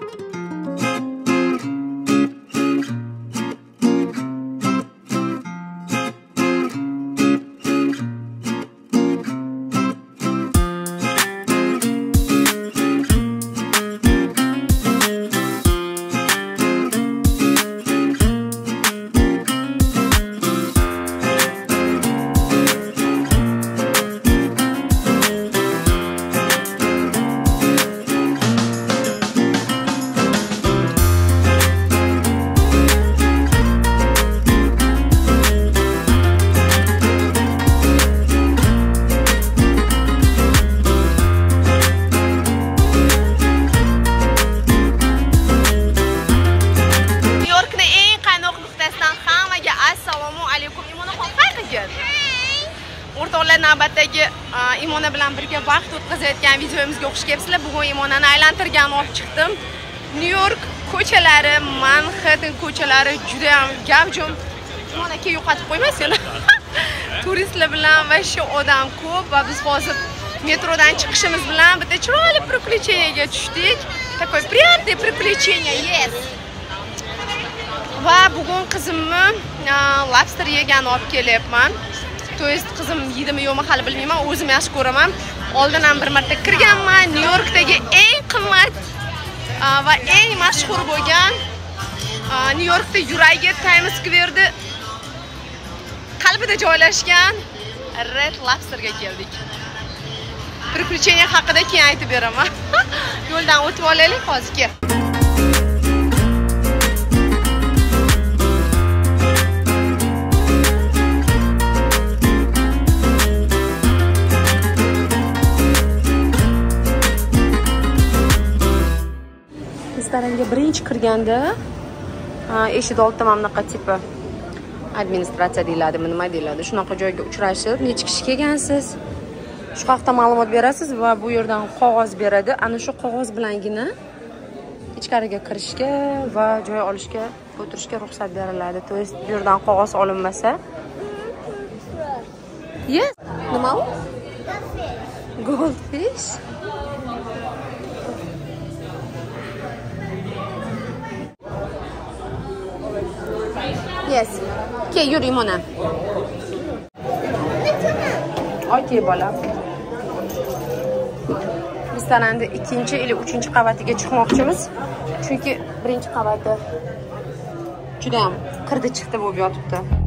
nyu imona bilan birga vaqt o'tkazayotgan videomizga xush kelibsizlar bugun imonani aylantirgan olib chiqdim. Nyu york ko'chalari manhattan ko'chalari juda ham gavjum imon aka yo'qotib qo'ymasinglar turistlar bilan va odam ko'p va biz hozir metrodan chiqishimiz bilan bitta chiroyli приключениyaga tushdik. Такой приятный приключение yes. Va bugun qizimni lobster yegani olib kelyapman. То есть qizim yeydimi yo'qmi hali bilmayman o'zim yaxshi ko'raman. Oldin ham bir marta kirganman nyu yorkdagi eng qimmat va eng mashhur bo'lgan nyu yorkda yuragi times skverni qalbida joylashgan red lobsterga keldik. Приключение haqida keyin aytib beraman. Yo'ldan o'tib olaylik hozirgi. Restoranga birinchi kirganda a, eshik oldida mana bunaqa tipa administratsiya deyiladimi nima deyiladi shunaqa joyga uchrashib necha kishi kelgansiz? Shu haqda ma'lumot berasiz va bu yerdan qog'oz beradi. Ana shu qog'oz bilangina ichkariga kirishga va joy olishga o'tirishga ruxsat beriladi. То есть bu yerdan qog'oz olinmasa. Yes. Nima u? Goldfish yes. Ke yur bola. Biz bolam restoranda ikkinchi или uchinchi qavatiga chiqmoqchimiz. Chunki birinchi qavati judayam kirdi chiqdi bo'lib yotibdi.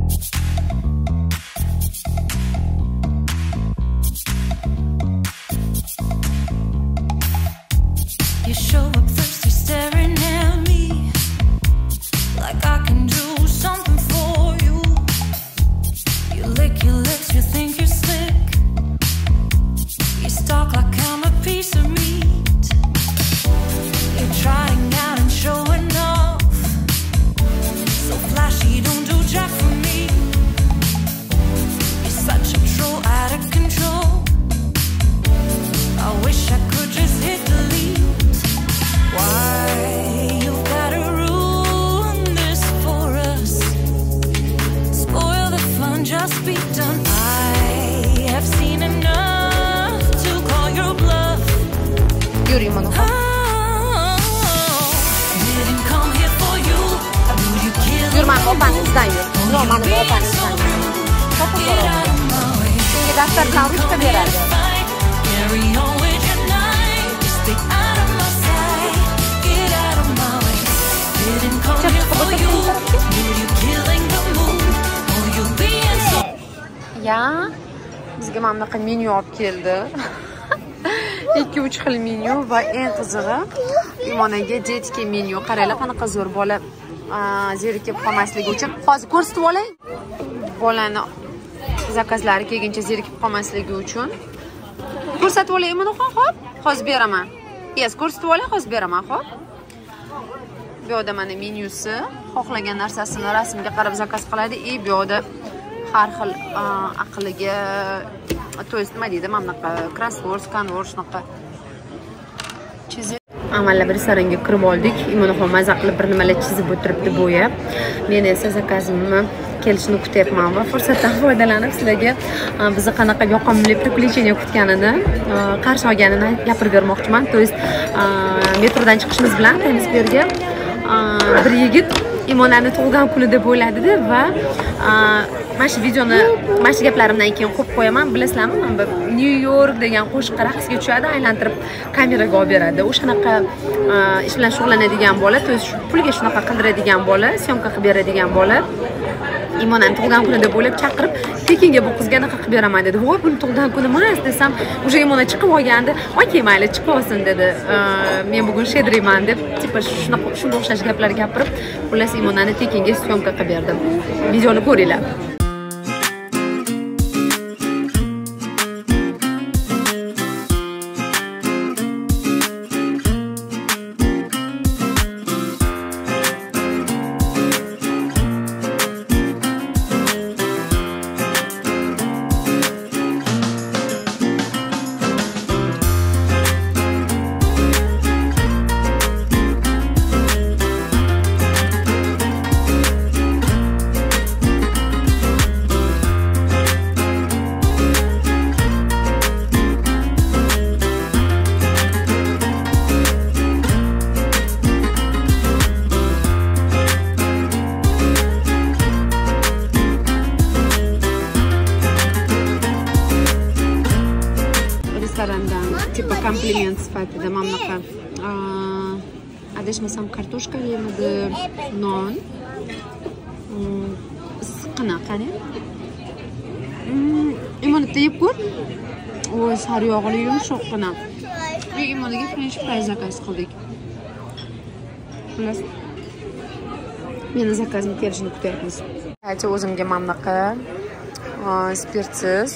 Юрий Манухов. Юрман Опан izdanıyor. Romanı Опан izdanıyor. Çok uzun oldu. Şimdi gazetler kavruş da bir herhalde. Ya bizga mana bunaqa menyu olib keldi. Ikki uch xil menyu va eng qizig'i imonaga детский menyu qaranglar qanaqa zo'r bola zerikib qolmasligi uchun. Hozir ko'rsatib olay. Bolani zakazlari kelguncha zerikib qolmasligi uchun. Ko'rsatib olay imonaxon ho'p hozir beraman. Yes ko'rsatib olay hozir beraman ho'p bu yoqda mana menyusi xohlagan narsasini rasmga qarab zakaz qiladi. И bu yoqda har xil aqliga то есть nima deydi mana bunaqa crossword scanword shunaqa. Chizib amallab restoranga kirib oldik. Imonaxon maza qilib bir nimalar chizib o'tiribdi bo'yab men esa zakazimni kelishini kutyapman va fursatdan foydalanib sizlarga bizni qanaqa yoqimli приключение kutganini qarshi olganini gapirib bermoqchiman. То есть metrodan chiqishimiz bilan tamiz yerga bir yigit imonani tug'ilgan kuni deb o'yladida va mana shu videoni mana shu gaplarimdan keyin qo'yib qo'yaman bilasizlarmi? Mana bu nyu york degan qo'shiq raqsga tushadi aylantirib kameraga olib beradi. O'shanaqa e, ish bilan shug'ullanadigan bola то есть pulga shunaqa qildiradigan bola syomka qilib beradigan bola. Imonani tug'ilgan kuni deb o'ylab chaqirib tekinga bu qizga anaqa qilib beraman dedi. Voy buni tug'ilgan kuni emas desam уже imona chiqib olgandi. Okey mayli chiqib olsin dedi. E, Men bugun shedriyman deb типа shunaqa shunga o'xshash gaplar gapirib xullas imonani tekinga syomka qilib berdim videoni ko'ringlar. Kompliment sifatida mana bunaqa aa, adashmasam kartoshka yemadi non mm, issiqqina qani Mm, imonatda yeb ko'r voy sariyog'li yumshoqqina и imonaga french fray zakaz qildik xullas meni zakazim kelishini kutyapmiz aytchi o'zimga mana bunaqa aa, spirtsiz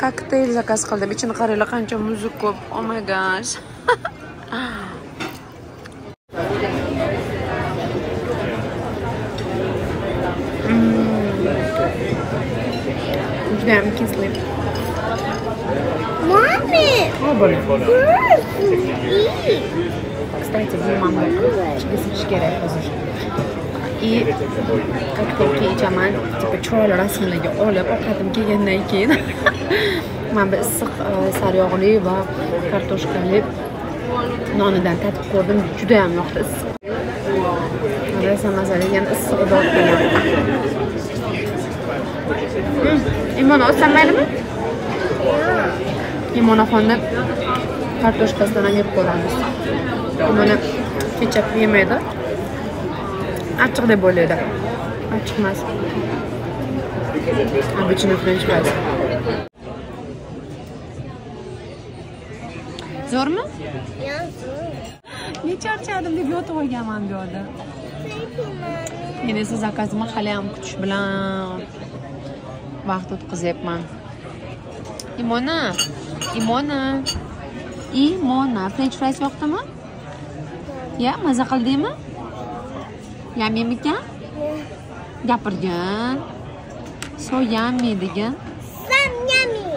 kokteyl zakaz qildim ichini qaranglar qancha muzi ko'p oh my gosh judayam kislый Маме, Кстати, bu mango chigisish kerak hozir и kokteylga ichaman типа chiroyli rasmlarga olib ovqatim kelgandan keyin mana bir issiq sariyog'li va kartoshkali nonidan tatib ko'rdim judayam yoqdi issiq rosa mazali yana issiq bor kelgan Mm, imona imonaxonni kartoshkasidan ham yeb ko'ramiz imona kechap yemaydi achchiq deb o'ylaydi achchiq emas обычный french fries zo'rmi men charchadim deb yotib olganman bu yoqda men esa zakazimni haliyam kutish bilan. Vaqt o'tkazyapman imona? Imona? Imona french fries yoqdimi ya maza qildingmi yam yemikan gapirgin so yummy degin Sam yummy.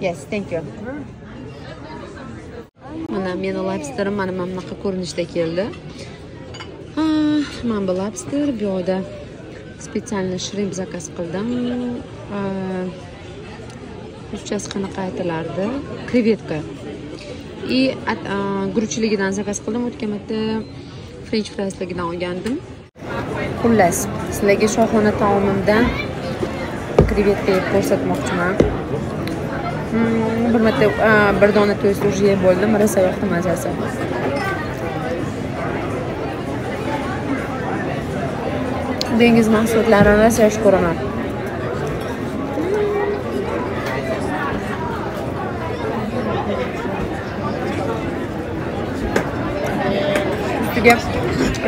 yes thank you. Mana meni lobsterim mana mana bunaqa ko'rinishda keldi. Ah, mana bu lobster bu yoqda специально shrimp zakaz qildim. Ruschasi qanaqa aytilardi? Krevetka и at- guruchligidan zakaz qildim o'tgan marta french fraysligidan olgandim xullas sizlarga shohona taomimdan krevetka yeb ko'rsatmoqchiman bir marta ah, bir dona to'st уже yeb bo'ldim rosa yoqdi mazasi dengiz mahsulotlarini rosa yaxshi ko'raman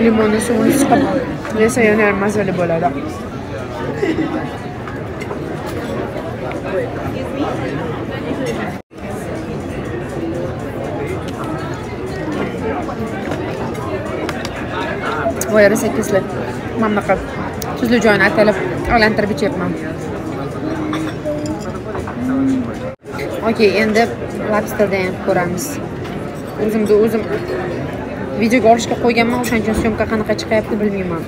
limonni suvini siqib yesa yana ham mazali bo'ladi voy rosa kisli mana bunaqa tuzli joyini atalib aylantirib ichyapman okey endi lobsterdan ko'ramiz o'zimni o'zim videoga olishga qo'yganman o'shaning uchun syomka qanaqa chiqyapti bilmayman.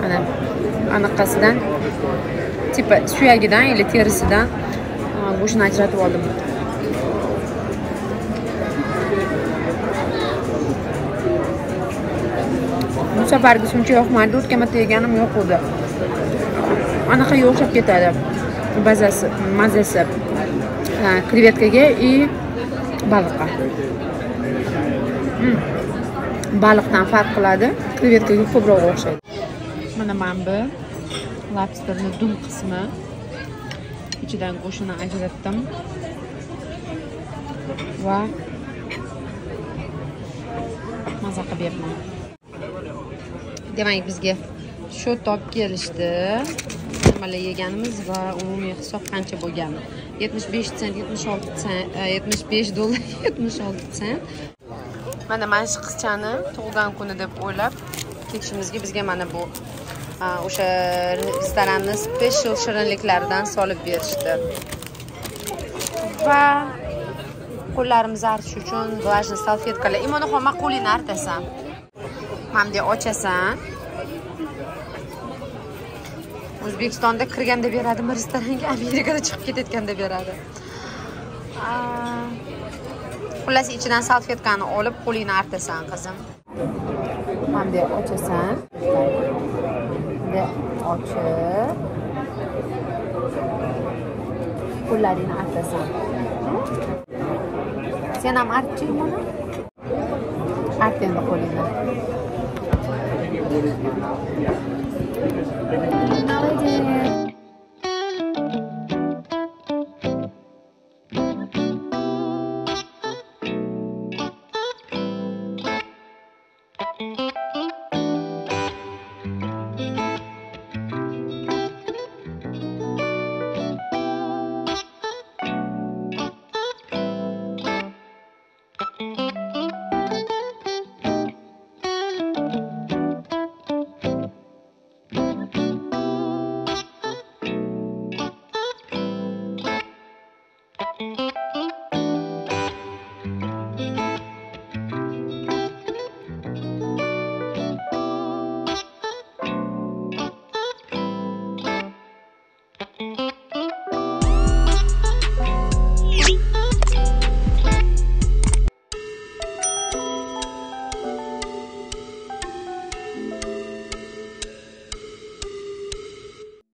Mana anaqasidan tipa suyagidan или terisidan go'shtni ajratib oldim. Bu safargi uncha yoqmadi o'tgan marta yeganim yoquvdi anaqaga o'xshab ketadi. Bazasi mazasi. Krevetkaga и baliqqa baliqdan farq qiladi krevetkaga ko'proq o'xshaydi mana mana bu lobsterni dum qismi ichidan go'shtini ajratdim va maza qilib yeyapman demak bizga shu top kelishdi nimalar yeganimiz va umumiy hisob qancha bo'lgani. 75 sent 76 sent yetmish 75 e, dollar 76 sent. Mana mana shu qizchani tug'ilgan kuni deb o'ylab ketishimizga bizga mana bu e, o'sha restoranni special shirinliklaridan solib berishdi. Va qo'llarimizni artish uchun влажный salfetkalar imonaxon man qo'lingni artasan. Mana bunday ochasan. O'zbekistonda kirganda beradimi restoranga amerikada chiqib ketayotganda beradi. Xullas ichidan salfetkani olib qo'lingni artasan qizim. Mana bunday ochasan. Bunday ochib. Qo'llaringni artasan. Sen ham artchi mana? Art endi qo'lingni